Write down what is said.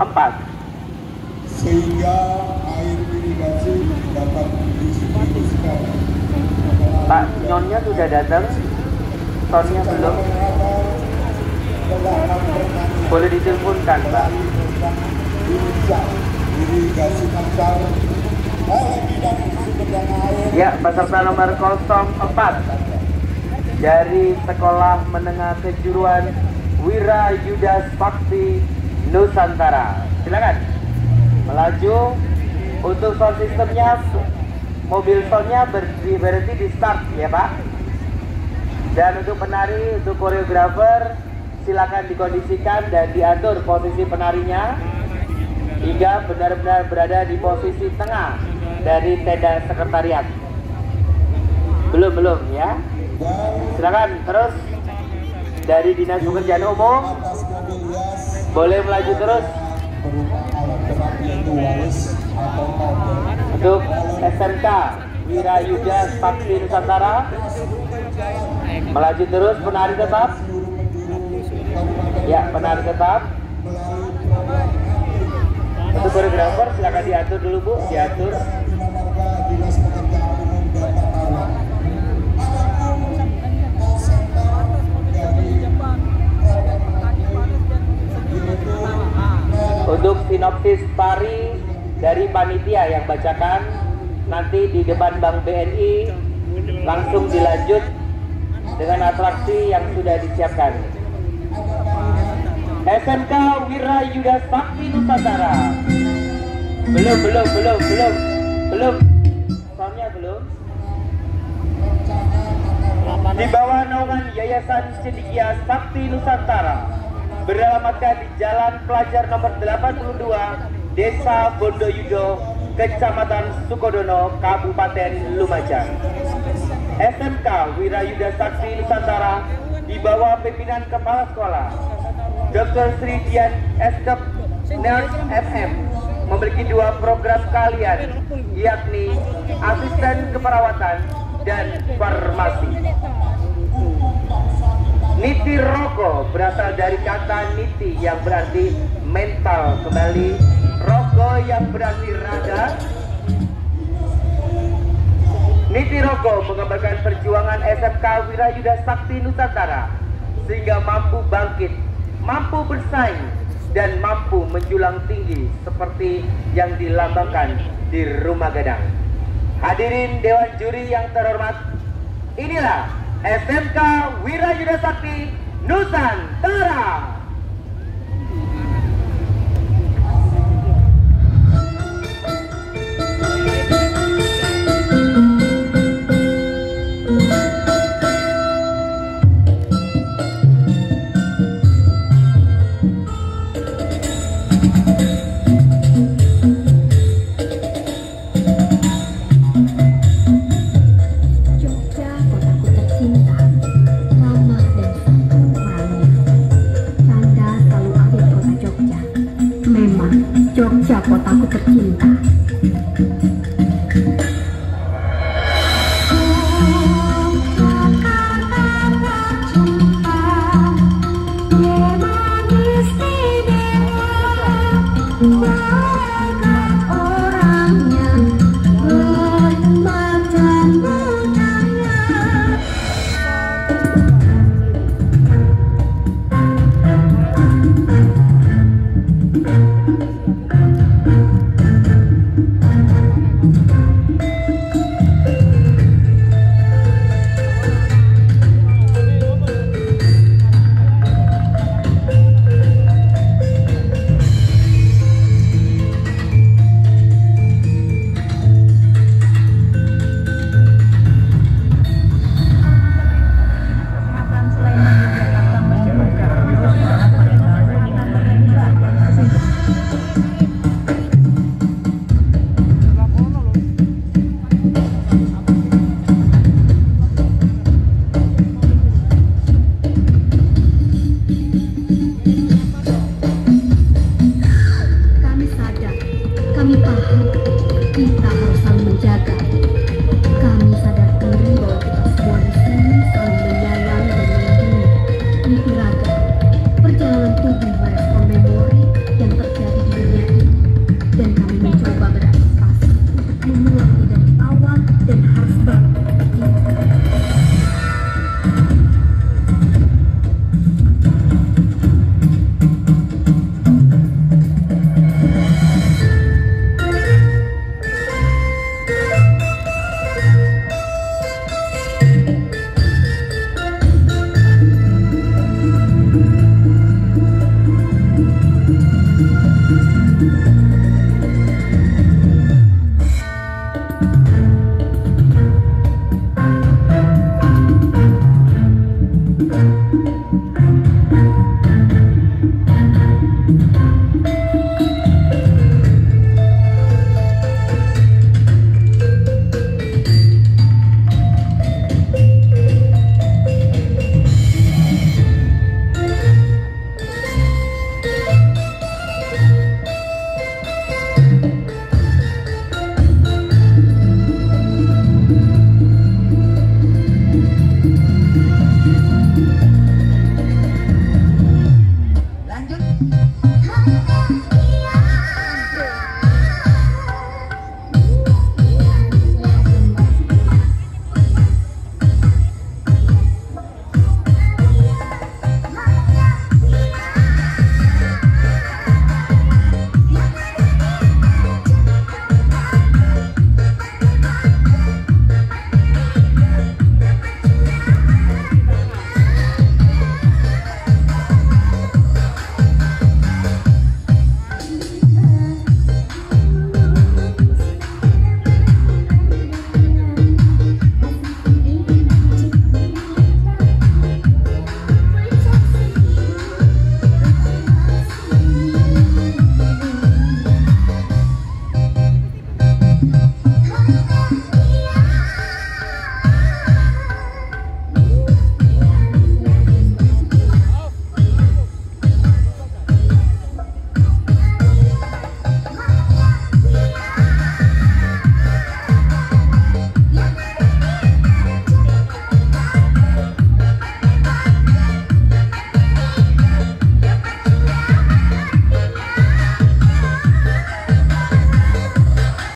empat. Sehingga air irigasi dapat didistribusikan. Pak Nyonya sudah datang. Sonnya belum. Boleh diteleponkan Pak. Irigasi ya peserta nomor 04 dari Sekolah Menengah Kejuruan Wira Yudas Bakti Nusantara. Silakan. Melaju untuk sound sistemnya mobil soundnya berhenti, berhenti di start ya Pak. Dan untuk penari untuk koreografer silakan dikondisikan dan diatur posisi penarinya hingga benar-benar berada di posisi tengah dari tenda sekretariat. Belum belum ya. Silakan terus. Dari dinas pekerjaan umum boleh melaju terus. Untuk SMK Wirayuda Sakti Nusantara. Melaju terus penari tetap. Ya penari tetap. Untuk koreografer silakan diatur dulu bu. Diatur untuk sinopsis pari dari panitia yang bacakan nanti di depan Bank BNI langsung dilanjut dengan atraksi yang sudah disiapkan. SMK Wira Yuda Sakti Nusantara. Belum, belum, belum, belum, belum. Soundnya belum. Di bawah naungan Yayasan Cendikia Sakti Nusantara beralamatkan di Jalan Pelajar nomor 82, Desa Bondoyudo, Kecamatan Sukodono, Kabupaten Lumajang. SMK Wirayuda Sakti Nusantara di bawah pimpinan Kepala Sekolah Dr. Sri Dian Eskep Nurse FM memiliki dua program kalian yakni asisten keperawatan dan farmasi. Niti roko berasal dari kata niti yang berarti mental kembali roko yang berarti raga Niti Rogo menggambarkan perjuangan SMK Wirayuda Sakti Nusantara sehingga mampu bangkit, mampu bersaing, dan mampu menjulang tinggi seperti yang dilambangkan di Rumah Gadang. Hadirin Dewan Juri yang terhormat, inilah SMK Wirayuda Sakti Nusantara.